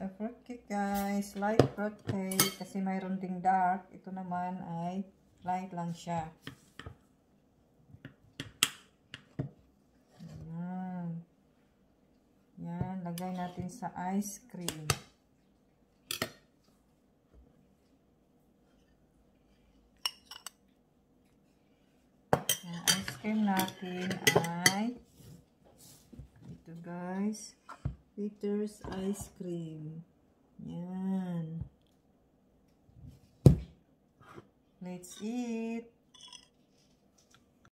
So, fruitcake guys. Light fruitcake. Kasi mayroon ding dark. Ito naman ay light lang siya. Yan. Yan. Lagay natin sa ice cream. Ang ice cream natin ay ito guys. Peter's ice cream. Yan. Let's eat.